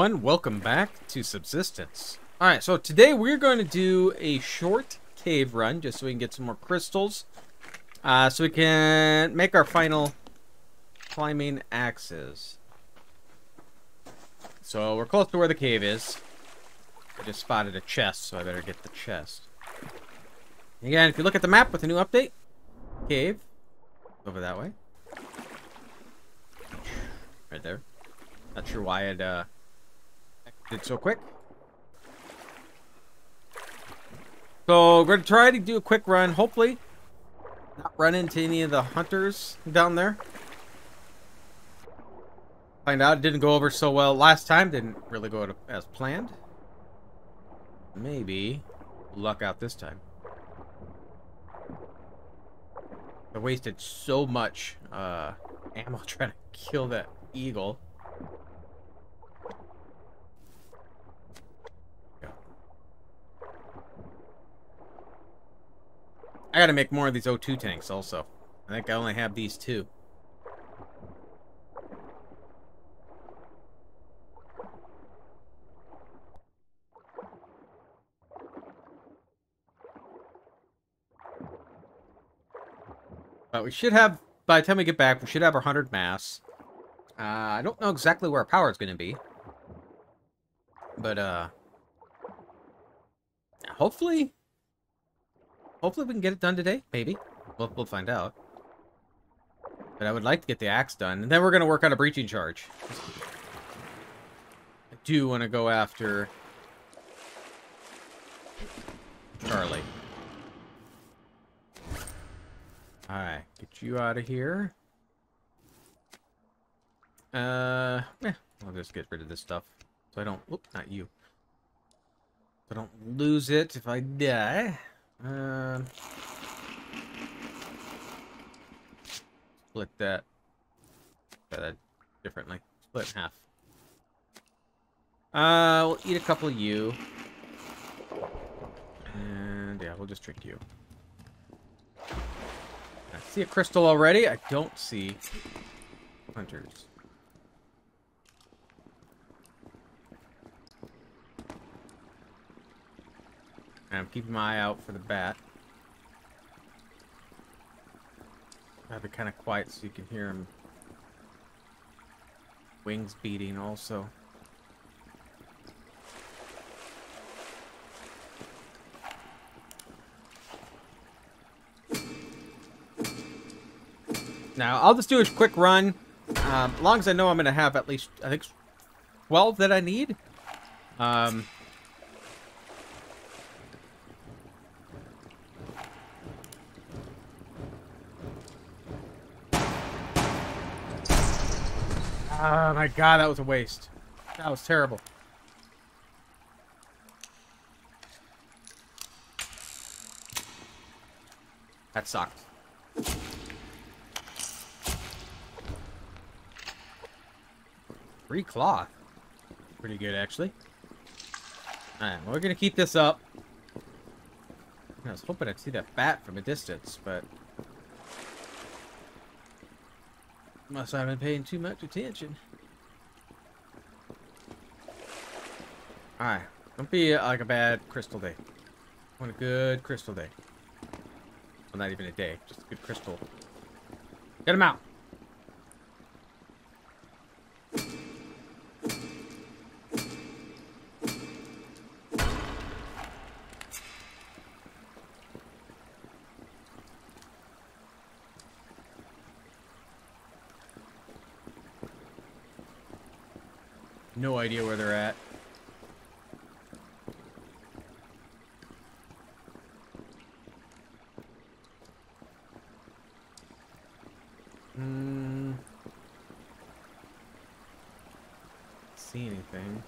everyone, welcome back to Subsistence. Alright, so today we're going to do a short cave run, just so we can get some more crystals. Uh, so we can make our final climbing axes. So we're close to where the cave is. I just spotted a chest, so I better get the chest. Again, if you look at the map with a new update, cave, over that way. Right there. Not sure why it uh, did so quick. So we're going to try to do a quick run. Hopefully not run into any of the hunters down there. Find out it didn't go over so well last time. Didn't really go to, as planned. Maybe luck out this time. I wasted so much uh, ammo trying to kill that eagle. Gotta make more of these O2 tanks also. I think I only have these two. But we should have, by the time we get back, we should have our 100 mass. Uh, I don't know exactly where our power is going to be. But, uh... Hopefully... Hopefully we can get it done today. Maybe. We'll, we'll find out. But I would like to get the axe done. And then we're going to work on a breaching charge. I do want to go after... Charlie. Alright, get you out of here. Uh, yeah, I'll just get rid of this stuff. So I don't, whoop, not you. So I don't lose it if I die. Um, split that. that differently. Split in half. Uh, we'll eat a couple of you. And yeah, we'll just drink you I see a crystal already. I don't see hunters. I'm keeping my eye out for the bat. I have it kind of quiet so you can hear him. Wings beating also. now. I'll just do a quick run. Um, as long as I know I'm going to have at least, I think, 12 that I need. Um, Oh my god, that was a waste. That was terrible. That sucked. Free cloth. Pretty good, actually. Alright, well, we're gonna keep this up. I was hoping I'd see that bat from a distance, but... Must have been paying too much attention. Alright, don't be uh, like a bad crystal day. I want a good crystal day. Well, not even a day, just a good crystal. Get him out! No idea where they're at. Hmm. See anything?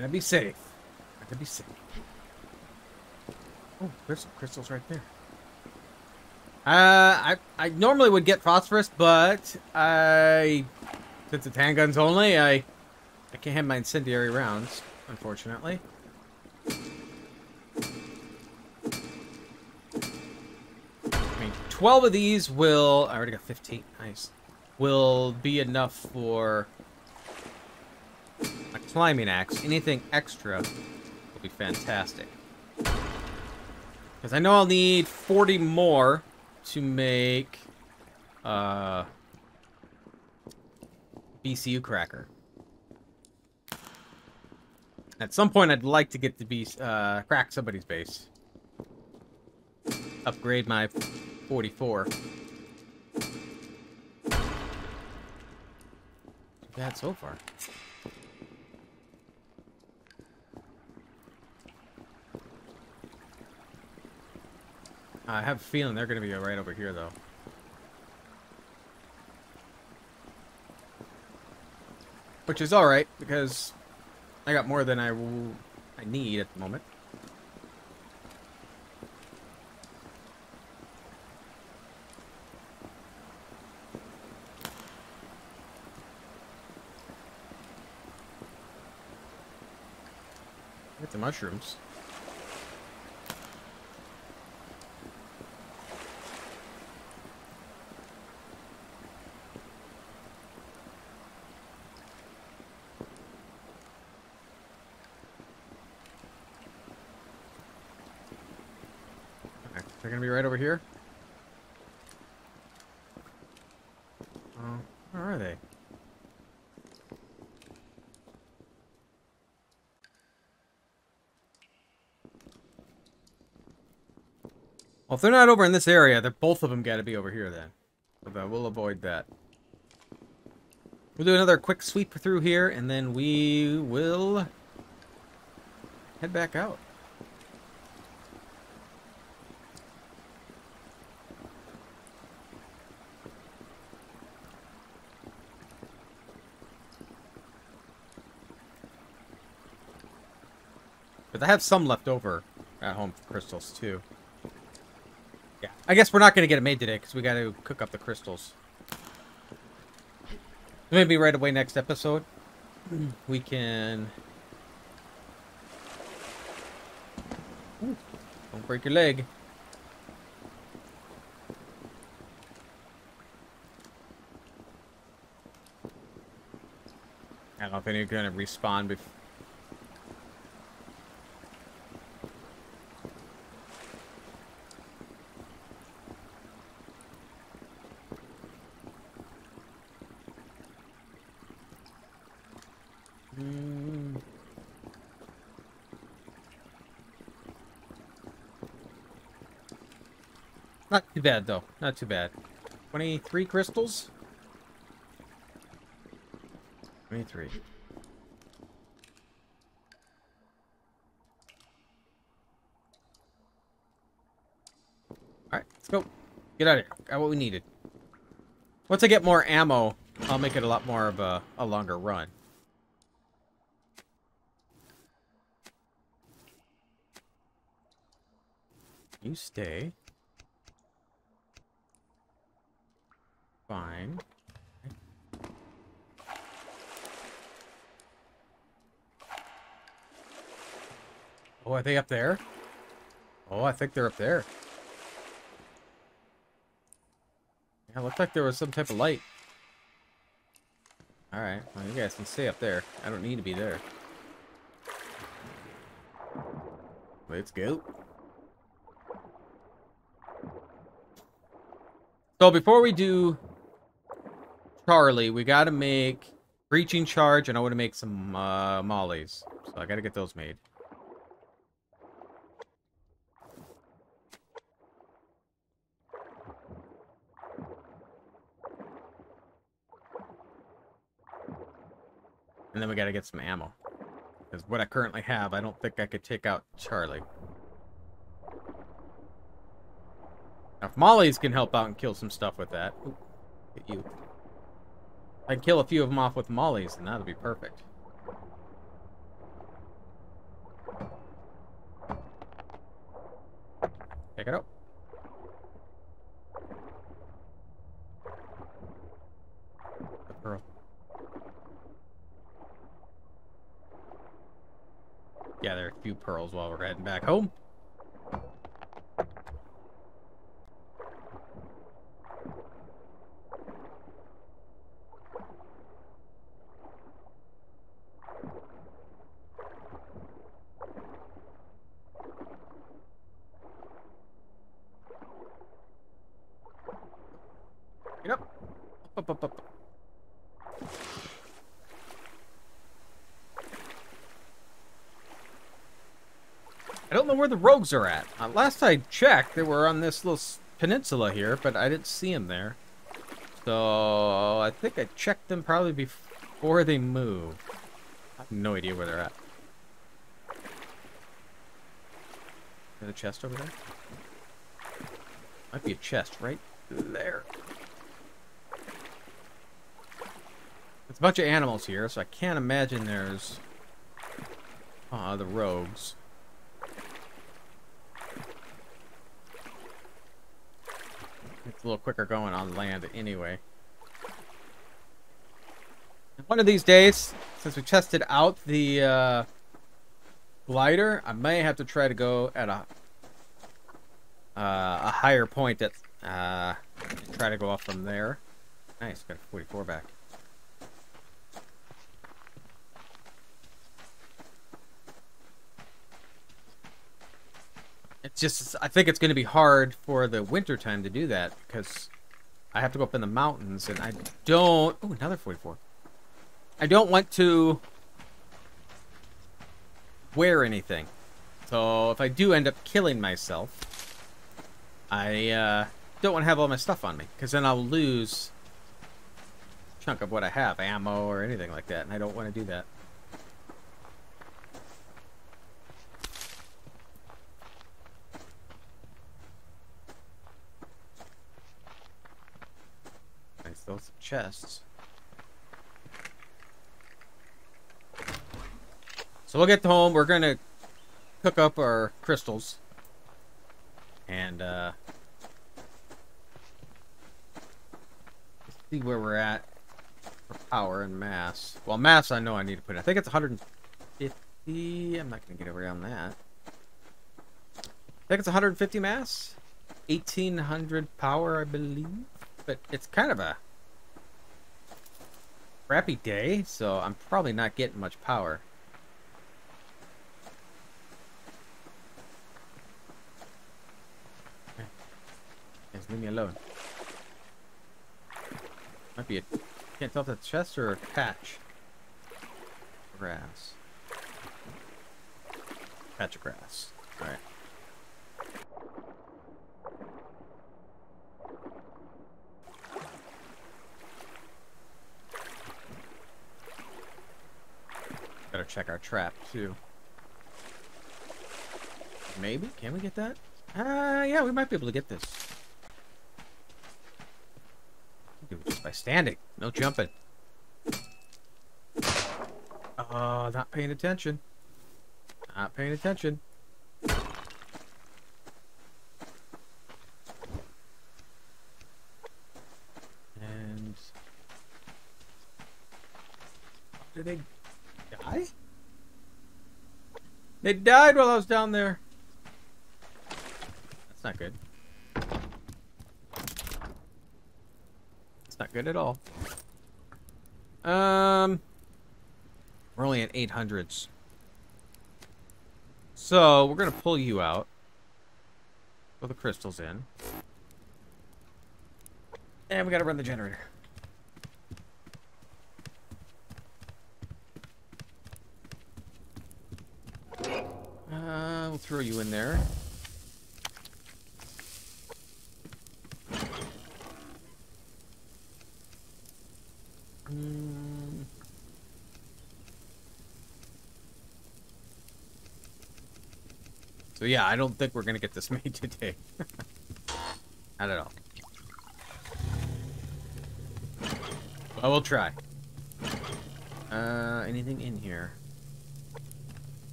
Gotta be safe. Gotta be safe. Oh, there's some crystals right there. Uh, I, I normally would get phosphorus, but I Since it's handguns only, I I can't have my incendiary rounds, unfortunately. I mean, 12 of these will... I already got 15. Nice. Will be enough for climbing axe. Anything extra will be fantastic. Because I know I'll need 40 more to make uh, BCU cracker. At some point, I'd like to get to be uh, crack somebody's base. Upgrade my 44. Bad so far. I have a feeling they're going to be right over here, though. Which is alright, because I got more than I, I need at the moment. Get the mushrooms. They're gonna be right over here. Oh, where are they? Well, if they're not over in this area, they're both of them got to be over here then. So uh, we'll avoid that. We'll do another quick sweep through here, and then we will head back out. But I have some left over at home for crystals, too. Yeah, I guess we're not going to get it made today because we got to cook up the crystals. Maybe right away next episode, we can... Ooh, don't break your leg. I don't know if any are going to respawn before Mm. Not too bad, though. Not too bad. 23 crystals? 23. Alright, let's go. Get out of here. Got what we needed. Once I get more ammo, I'll make it a lot more of a, a longer run. You stay. Fine. Oh, are they up there? Oh, I think they're up there. Yeah, looked like there was some type of light. Alright, well, you guys can stay up there. I don't need to be there. Let's go. So before we do Charlie, we got to make breaching charge, and I want to make some uh, mollies. So I got to get those made. And then we got to get some ammo. Because what I currently have, I don't think I could take out Charlie. Now, if mollies can help out and kill some stuff with that, ooh, you. I can kill a few of them off with mollies, and that'll be perfect. Check it out. Gather a few pearls while we're heading back home. I don't know where the rogues are at. Uh, last I checked, they were on this little peninsula here, but I didn't see them there. So I think I checked them probably before they moved. I have no idea where they're at. Is there a chest over there? Might be a chest right there. There's a bunch of animals here, so I can't imagine there's uh, the rogues. It's a little quicker going on land anyway. One of these days, since we tested out the uh, glider, I may have to try to go at a uh, a higher point that uh, try to go off from there. Nice, got a 44 back. It's just, I think it's going to be hard for the winter time to do that because I have to go up in the mountains and I don't. Oh, another 44. I don't want to wear anything. So if I do end up killing myself, I uh, don't want to have all my stuff on me because then I'll lose a chunk of what I have, ammo or anything like that, and I don't want to do that. Have some chests. So we'll get home. We're gonna cook up our crystals, and uh, see where we're at for power and mass. Well, mass I know I need to put. In. I think it's 150. I'm not gonna get around that. I think it's 150 mass, 1800 power, I believe. But it's kind of a crappy day, so I'm probably not getting much power. Yes, leave me alone. Might be a... Can't tell if that's chest or a patch. Grass. Patch of grass. Alright. Better check our trap, too. Maybe? Can we get that? Uh, yeah, we might be able to get this. Just by standing. No jumping. Oh, not paying attention. Not paying attention. And... Did they die? They died while I was down there. That's not good. It's not good at all. Um, we're only at 800s. So, we're to pull you out. Put the crystals in. And we got to run the generator. Uh, we'll throw you in there. Mm. So yeah, I don't think we're gonna get this made today. Not at all. But we'll try. Uh, anything in here?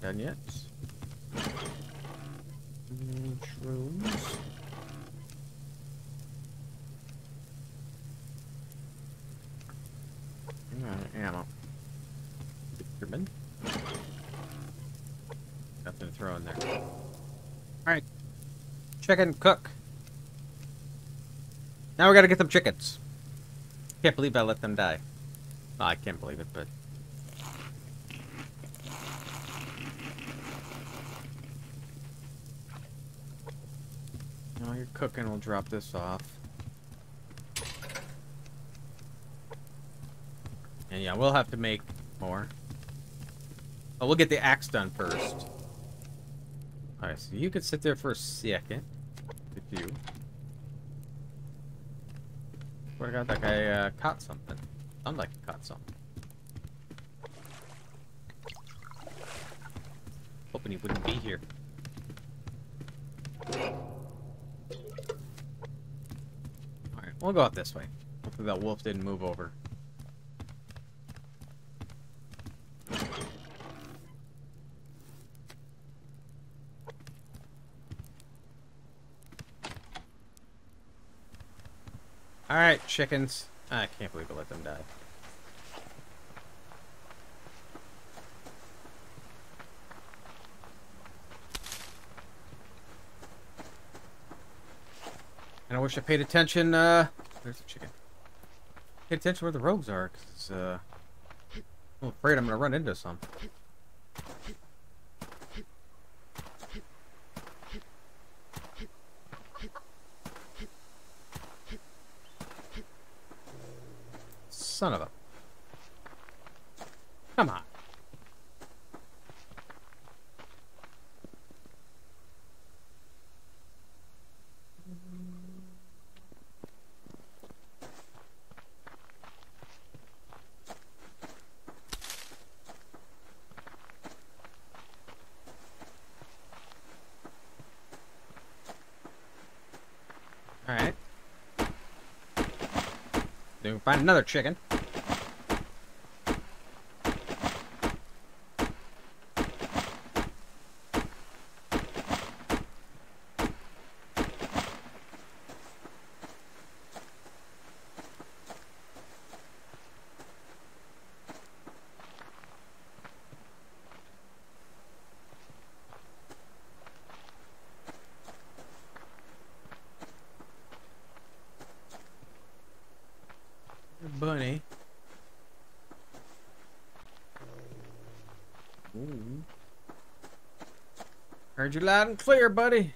Not done yet. Shrooms. Uh, ammo. German. something to throw in there. Alright. Chicken cook. Now we gotta get them chickens. Can't believe I let them die. Well, I can't believe it, but... While you're cooking, we'll drop this off. And yeah, we'll have to make more. But we'll get the axe done first. Alright, so you could sit there for a second. If you. What got that guy uh, caught something. Sounded like he caught something. Hoping he wouldn't be here. We'll go out this way. Hopefully that wolf didn't move over. Alright, chickens. I can't believe I let them die. And I wish I paid attention, uh... Where's the chicken? Pay attention where the rogues are, because, uh... I'm afraid I'm gonna run into some. Son of a... Come on. Alright. We find another chicken. Bunny. Ooh. Heard you loud and clear, buddy.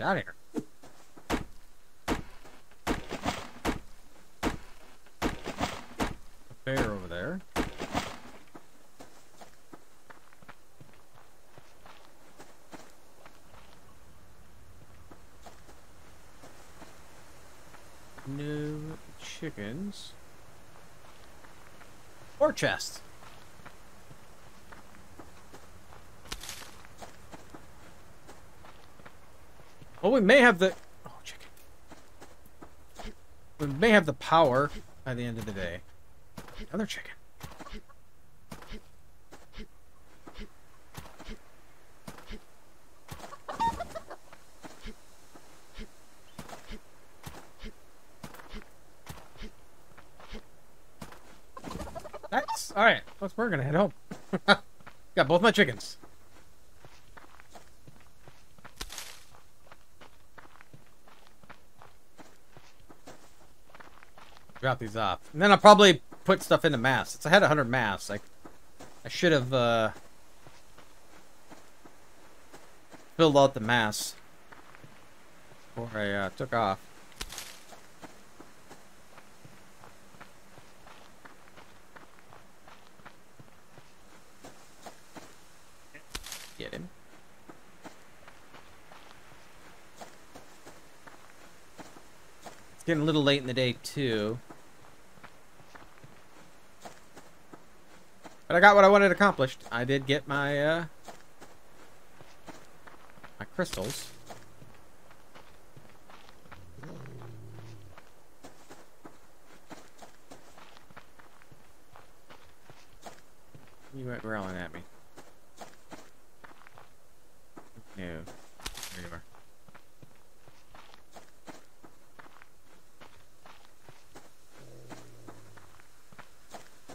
Out here. bear over there. No chickens. Or chest. Well, we may have the... Oh, chicken. We may have the power by the end of the day. Another chicken. That's alright. Let's we're gonna head home. Got both my chickens. Drop these off. And then I'll probably put stuff into mass. Since I had 100 mass, like I should have uh, filled out the mass before I uh, took off. Get him. It's getting a little late in the day too. But I got what I wanted accomplished. I did get my, uh, my crystals. You went growling at me. No. There you are.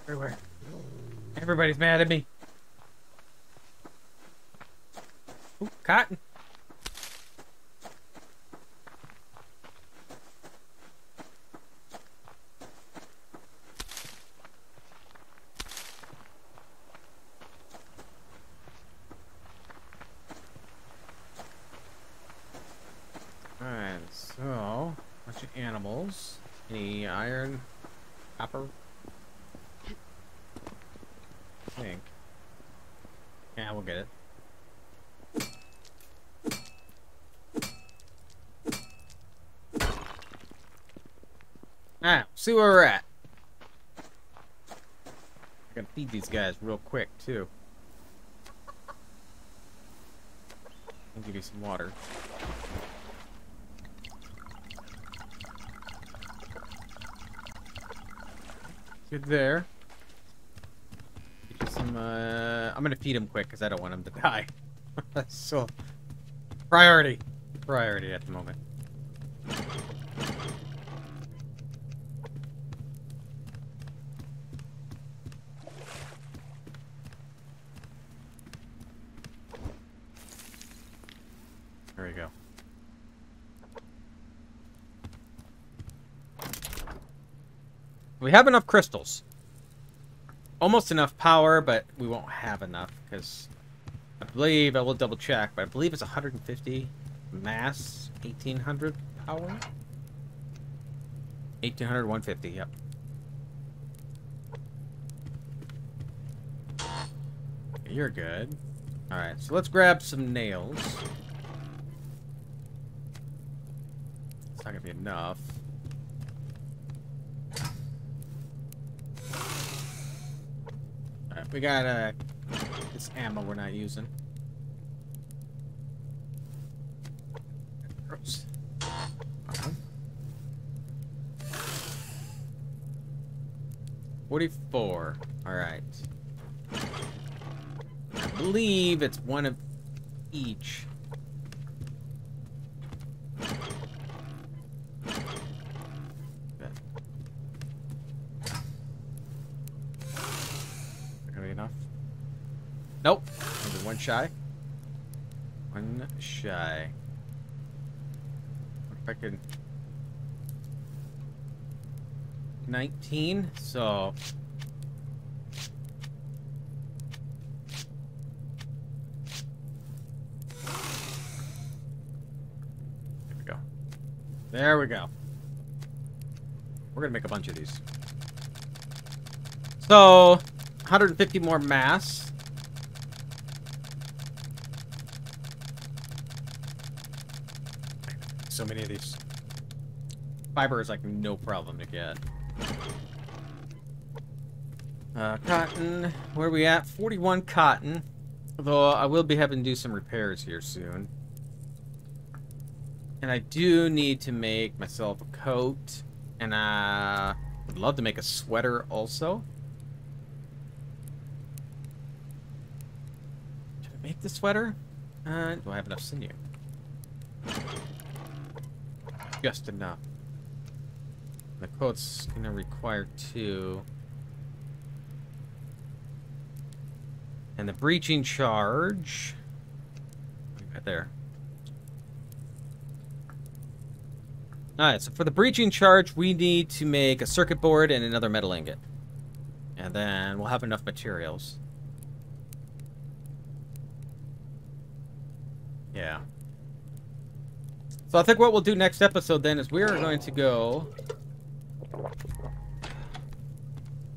Everywhere. Everybody's mad at me. Ooh, cotton. Alright, so, bunch of animals. Any iron, copper? I think. Yeah, we'll get it. Alright, see where we're at. I gotta feed these guys real quick, too. I'll give you some water. Good there. Some, uh, I'm gonna feed him quick because I don't want him to die. so, priority. Priority at the moment. Have enough crystals. Almost enough power, but we won't have enough because I believe I will double check, but I believe it's 150 mass, 1800 power. 1800, 150, yep. You're good. Alright, so let's grab some nails. It's not gonna be enough. We got uh, this ammo we're not using. Gross. Uh-huh. 44. Alright. I believe it's one of each. Okay. Gonna be enough? Nope. Maybe one shy. One shy. If I could... 19, so... There we go. There we go. We're gonna make a bunch of these. So, 150 more mass. Many of these. Fiber is like no problem to get. Uh, cotton. Where are we at? 41 cotton. Although I will be having to do some repairs here soon. And I do need to make myself a coat. And I would love to make a sweater also. Should I make the sweater? Uh, do I have enough sinew? Just enough. The quote's gonna require two. And the breaching charge. Right there. Alright, so for the breaching charge, we need to make a circuit board and another metal ingot. And then we'll have enough materials. Yeah. So I think what we'll do next episode then is we are going to go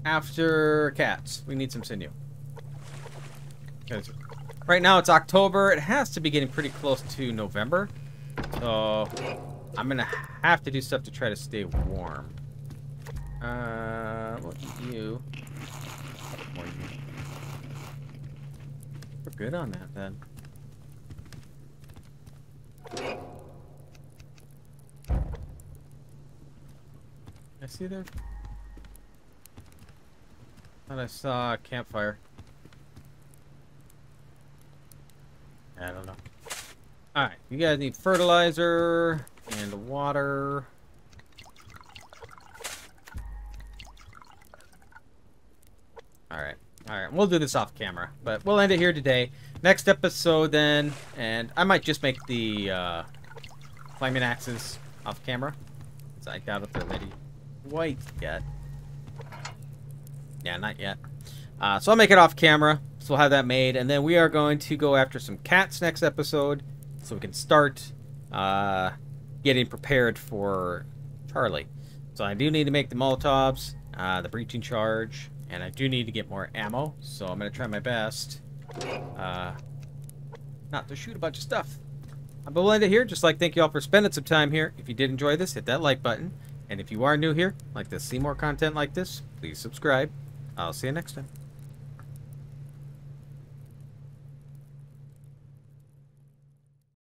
after cats. We need some sinew. Right now it's October. It has to be getting pretty close to November. So I'm gonna have to do stuff to try to stay warm. Uh, more you. We're good on that then. See there. Thought I saw a campfire. I don't know. Alright, you guys need fertilizer and water. Alright, alright, we'll do this off camera, but we'll end it here today. Next episode then, and I might just make the uh, flaming axes off camera. I doubt if they're ready quite yet. Yeah, not yet. Uh, so I'll make it off camera. So we'll have that made. And then we are going to go after some cats next episode. So we can start uh, getting prepared for Charlie. So I do need to make the Molotovs, uh, the breaching charge, and I do need to get more ammo. So I'm going to try my best uh, not to shoot a bunch of stuff. I'm Belinda here. Just like thank you all for spending some time here. If you did enjoy this, hit that like button. And if you are new here, like to see more content like this, please subscribe. I'll see you next time.